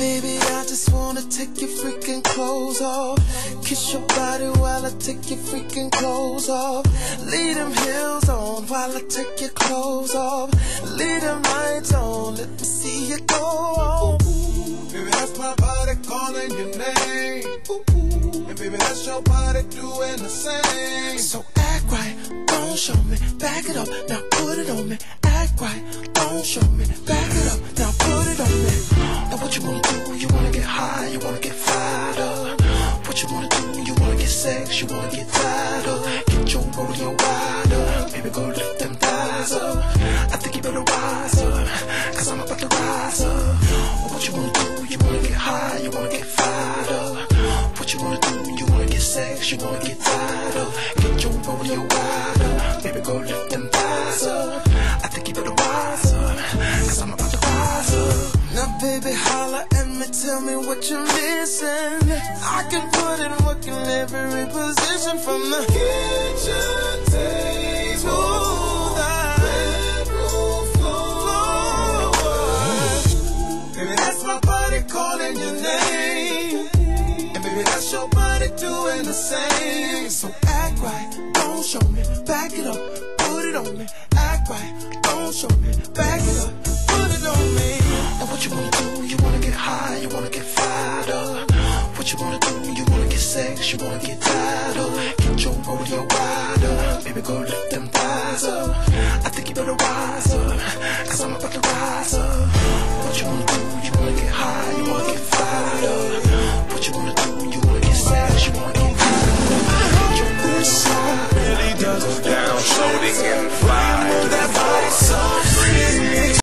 baby, I just wanna take your freaking clothes off. Kiss your body while I take your freaking clothes off. Leave them heels on while I take your clothes off. Leave them lights on, let me see you go on. Baby, that's my body calling your name. And baby, that's your body doing the same. So act right, don't show me, back it up, now put it on me. Act right, don't show me, back you wanna get fired up. What you wanna do? You wanna get sex, you wanna get tired up. Get your rodeo wide up, baby, go lift them thighs up. I think you better rise up, cause I'm about to rise up. What you wanna do? You wanna get high, you wanna get fired up. What you wanna do? You wanna get sex, you wanna get tired up. Get your rodeo wide up, baby, go lift them thighs up. I think you better rise up, cause I'm about to rise up. Now, baby, holla me, tell me what you're missing. I can put in work in every position from the kitchen table. bedroom floor. Baby, that's my body calling your name. And baby, that's your body doing the same. So act right, don't show me, back it up, put it on me. Act right, don't show me, back it up, put it on me. And what you wanna do? You wanna do? You wanna get sex, you wanna get tired. Get your rodeo wide up, baby, go let them.